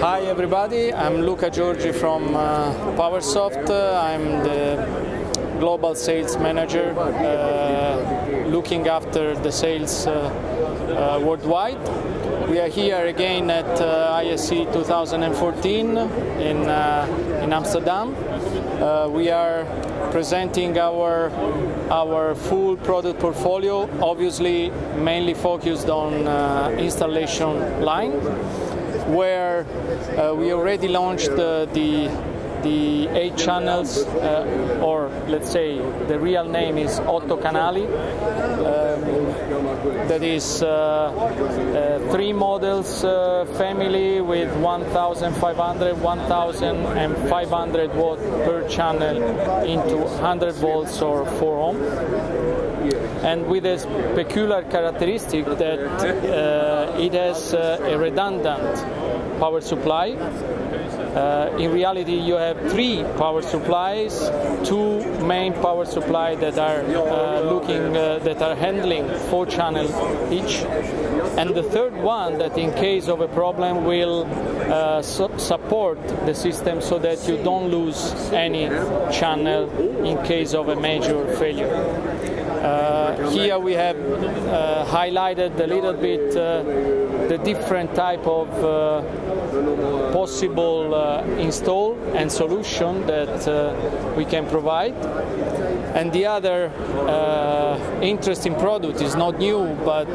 Hi everybody, I'm Luca Giorgi from uh, PowerSoft. Uh, I'm the global sales manager uh, looking after the sales uh, worldwide. We are here again at uh, ISE 2014 in, uh, in Amsterdam. Uh, we are presenting our, our full product portfolio, obviously mainly focused on uh, installation line where uh, we already launched the the eight channels, uh, or let's say the real name is Ottocanali. Um, that is uh, uh, three models uh, family with 1,500, 1,500 watt per channel into 100 volts or 4 ohm and with a peculiar characteristic that uh, it has uh, a redundant power supply. Uh, in reality, you have three power supplies, two main power supply that are uh, looking, uh, that are handling four channels each, and the third one that, in case of a problem, will uh, su support the system so that you don't lose any channel in case of a major failure. Uh, here we have uh, highlighted a little bit the different type of possible uh, install and solution that uh, we can provide. And the other uh, interesting product is not new, but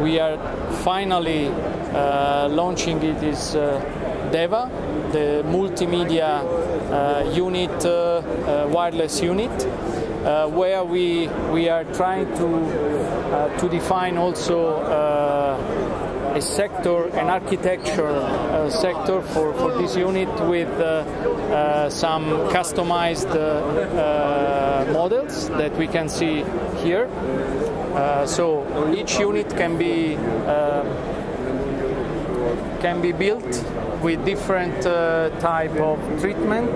we are finally launching it is DEVA, the multimedia uh, unit, uh, uh, wireless unit, where we we are trying to to define also a sector, an architecture uh, sector for, for this unit with uh, uh, some customized models that we can see here. so each unit can be can be built with different uh, type of treatment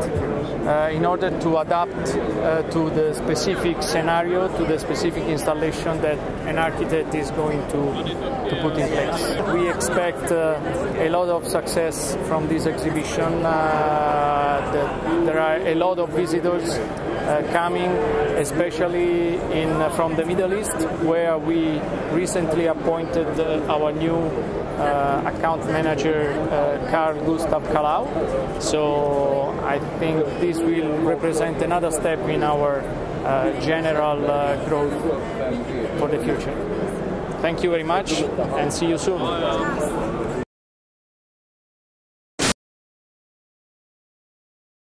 uh, in order to adapt uh, to the specific scenario, to the specific installation that an architect is going to, to put in place. We expect a lot of success from this exhibition. The, there are a lot of visitors uh, Uh, coming, especially in uh, from the Middle East, where we recently appointed uh, our new uh, account manager, uh, Carl Gustav Kalau. So I think this will represent another step in our general growth for the future. Thank you very much and see you soon.